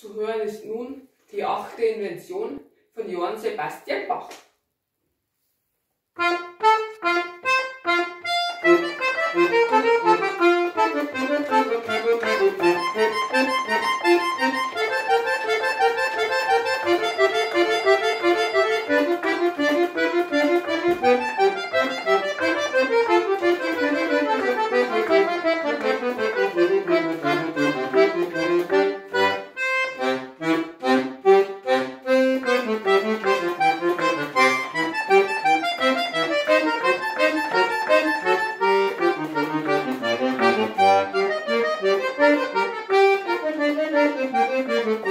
Zu hören ist nun die achte Invention von Johann Sebastian Bach. Thank you.